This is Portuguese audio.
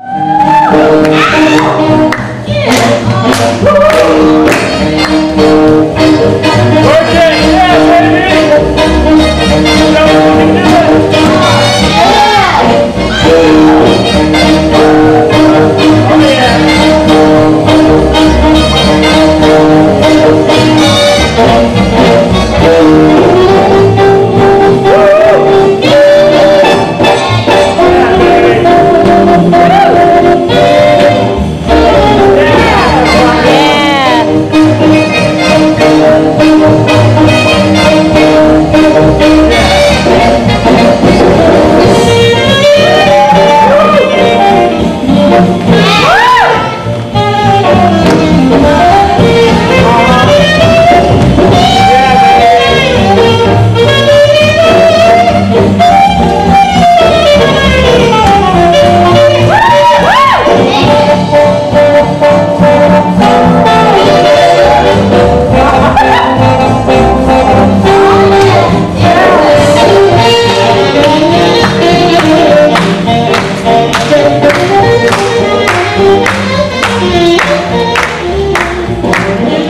Música Amen.